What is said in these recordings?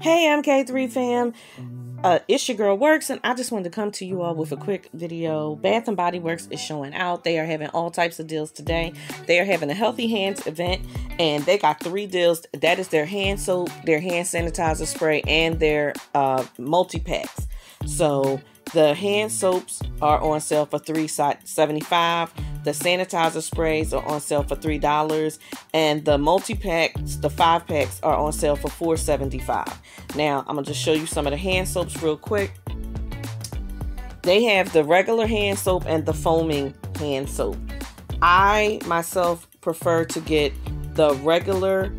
Hey, MK3 fam. Uh, it's your girl Works, and I just wanted to come to you all with a quick video. Bath and Body Works is showing out. They are having all types of deals today. They are having a Healthy Hands event, and they got three deals. That is their hand soap, their hand sanitizer spray, and their uh, multi packs. So the hand soaps are on sale for three seventy five. The sanitizer sprays are on sale for three dollars, and the multi packs, the five packs, are on sale for four seventy five. Now I'm gonna just show you some of the hand soaps real quick. They have the regular hand soap and the foaming hand soap. I myself prefer to get the regular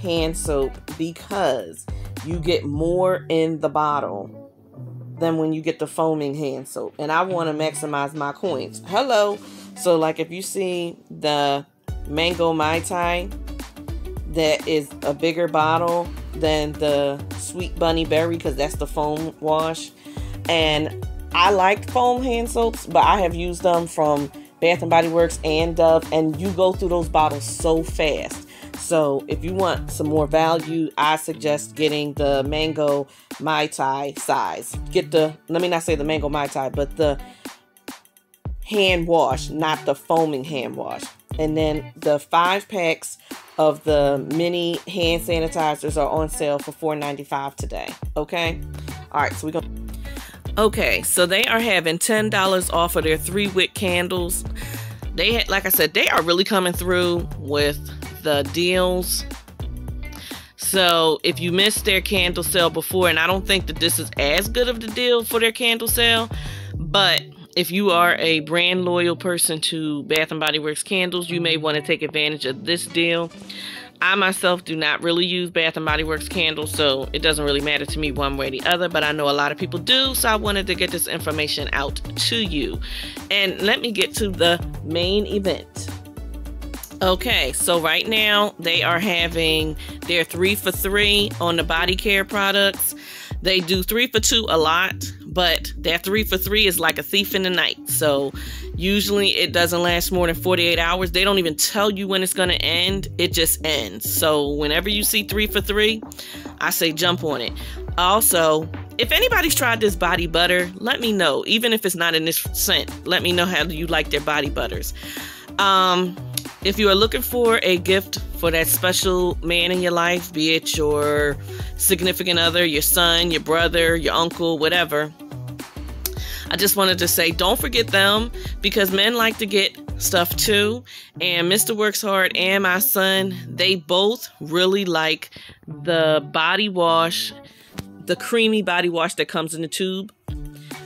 hand soap because you get more in the bottle than when you get the foaming hand soap. And I want to maximize my coins. Hello. So like if you see the mango mai tai that is a bigger bottle than the sweet bunny berry because that's the foam wash. And I like foam hand soaps, but I have used them from Bath and Body Works and Dove, and you go through those bottles so fast. So if you want some more value, I suggest getting the mango Mai Tai size. Get the, let me not say the mango Mai Tai, but the hand wash, not the foaming hand wash. And then the five packs of the mini hand sanitizers are on sale for $4.95 today. Okay? All right, so going to. Okay, so they are having $10 off of their three wick candles. They, had, like I said, they are really coming through with the deals. So if you missed their candle sale before, and I don't think that this is as good of the deal for their candle sale, but if you are a brand loyal person to Bath and Body Works candles, you may mm-hmm. want to take advantage of this deal. I myself do not really use Bath and Body Works candles, so it doesn't really matter to me one way or the other, but I know a lot of people do, so I wanted to get this information out to you. And let me get to the main event. Okay, so right now they are having their three for three on the body care products. They do three for two a lot, but that three for three is like a thief in the night. So usually it doesn't last more than 48 hours. They don't even tell you when it's going to end, it just ends. So whenever you see three for three, I say jump on it. Also, if anybody's tried this body butter, let me know. Even if it's not in this scent, let me know how you like their body butters. Um, if you are looking for a gift for that special man in your life, be it your significant other, your son, your brother, your uncle, whatever, I just wanted to say don't forget them because men like to get stuff too. And Mr. Works Hard and my son, they both really like the body wash, the creamy body wash that comes in the tube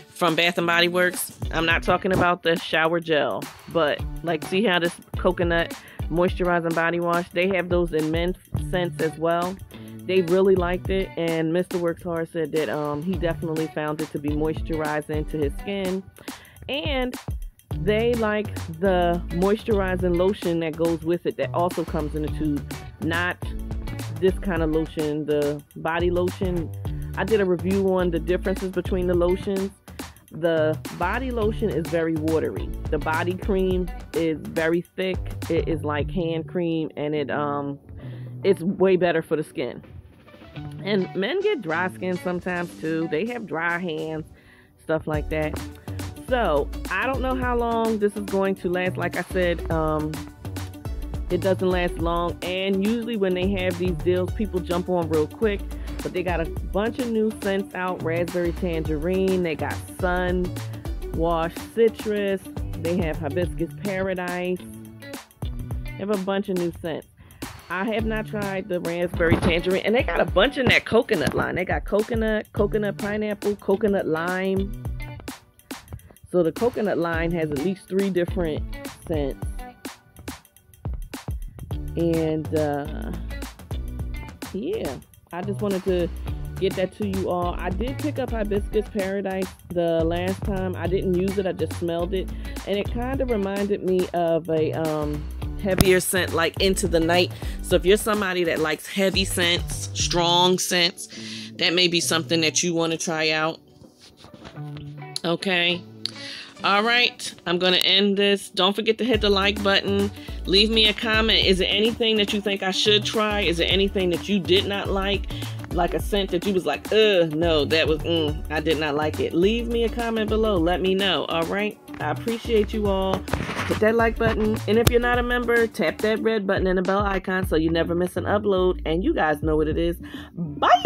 from Bath and Body Works. I'm not talking about the shower gel, but like see how this coconut moisturizing body wash, they have those in men's scents as well. They really liked it, and Mr. Works Hard said that um, he definitely found it to be moisturizing to his skin. And they like the moisturizing lotion that goes with it that also comes in the tube, not this kind of lotion, the body lotion. I did a review on the differences between the lotions the body lotion is very watery. The body cream is very thick. It is like hand cream and it um it's way better for the skin. And men get dry skin sometimes too. They have dry hands, stuff like that. So, I don't know how long this is going to last. Like I said, um it doesn't last long and usually when they have these deals people jump on real quick but they got a bunch of new scents out raspberry tangerine, they got sun wash citrus, they have hibiscus paradise, they have a bunch of new scents. I have not tried the raspberry tangerine, and they got a bunch in that coconut line. They got coconut, coconut pineapple, coconut lime. So the coconut line has at least three different scents. And uh, yeah. I just wanted to get that to you all. I did pick up Hibiscus Paradise the last time. I didn't use it, I just smelled it. And it kind of reminded me of a um, heavier scent like Into the Night. So if you're somebody that likes heavy scents, strong scents, that may be something that you want to try out. Okay. All right, I'm going to end this. Don't forget to hit the like button. Leave me a comment. Is there anything that you think I should try? Is there anything that you did not like? like a scent that you was like, ugh, no, that was, mm, I did not like it. Leave me a comment below. Let me know. All right. I appreciate you all. Hit that like button. And if you're not a member, tap that red button and the bell icon so you never miss an upload. And you guys know what it is. Bye.